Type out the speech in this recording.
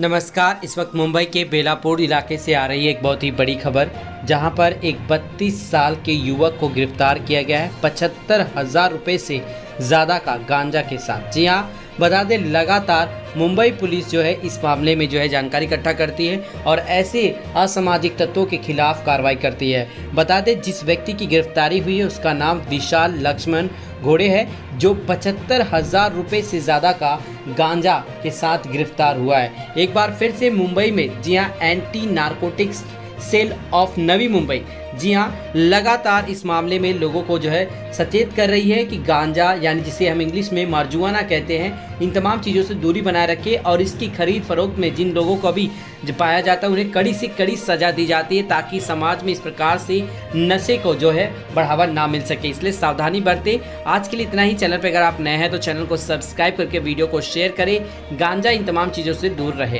नमस्कार, इस वक्त मुंबई के बेलापुर इलाके से आ रही है एक बहुत ही बड़ी खबर, जहाँ पर एक 32 साल के युवक को गिरफ़्तार किया गया है। पचहत्तर हज़ार रुपये से ज़्यादा का गांजा के साथ। जी हाँ बता दें, लगातार मुंबई पुलिस जो है इस मामले में जो है जानकारी इकट्ठा करती है और ऐसे असामाजिक तत्वों के खिलाफ कार्रवाई करती है। बता दें, जिस व्यक्ति की गिरफ्तारी हुई है, उसका नाम विशाल लक्ष्मण घोड़े है, जो पचहत्तर हज़ार रुपये से ज़्यादा का गांजा के साथ गिरफ़्तार हुआ है। एक बार फिर से मुंबई में, जी हाँ anti narcotics cell of Navi Mumbai. जी हाँ लगातार इस मामले में लोगों को जो है सचेत कर रही है कि गांजा, यानी जिसे हम इंग्लिश में मार्जुआना कहते हैं, इन तमाम चीज़ों से दूरी बनाए रखे और इसकी खरीद फरोख्त में जिन लोगों को अभी पाया जाता है, उन्हें कड़ी से कड़ी सजा दी जाती है ताकि समाज में इस प्रकार से नशे को जो है बढ़ावा ना मिल सके। इसलिए सावधानी बरतें। आज के लिए इतना ही। चैनल पर अगर आप नए हैं तो चैनल को सब्सक्राइब करके वीडियो को शेयर करें। गांजा इन तमाम चीज़ों से दूर रहे।